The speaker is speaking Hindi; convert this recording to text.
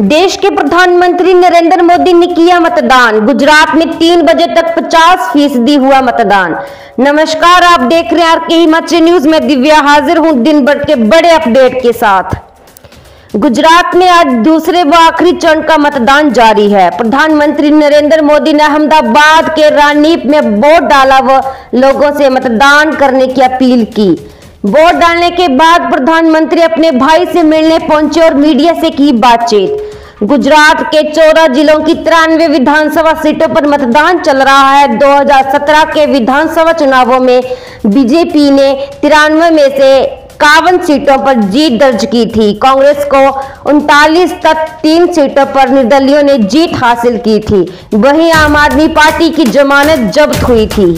देश के प्रधानमंत्री नरेंद्र मोदी ने किया मतदान। गुजरात में तीन बजे तक 50 फ़ीसदी हुआ मतदान। नमस्कार, आप देख रहे हैं हिमाचल न्यूज़। में दिव्या हाजिर हूँ दिन भर के बड़े अपडेट के साथ। गुजरात में आज दूसरे व आखिरी चरण का मतदान जारी है। प्रधानमंत्री नरेंद्र मोदी ने अहमदाबाद के रानीप में वोट डाला व लोगों से मतदान करने की अपील की। वोट डालने के बाद प्रधानमंत्री अपने भाई से मिलने पहुँचे और मीडिया से की बातचीत। गुजरात के चौदह जिलों की तिरानवे विधानसभा सीटों पर मतदान चल रहा है। 2017 के विधानसभा चुनावों में बीजेपी ने तिरानवे में से इक्यावन सीटों पर जीत दर्ज की थी। कांग्रेस को उनतालीस तक तीन सीटों पर निर्दलियों ने जीत हासिल की थी। वहीं आम आदमी पार्टी की जमानत जब्त हुई थी।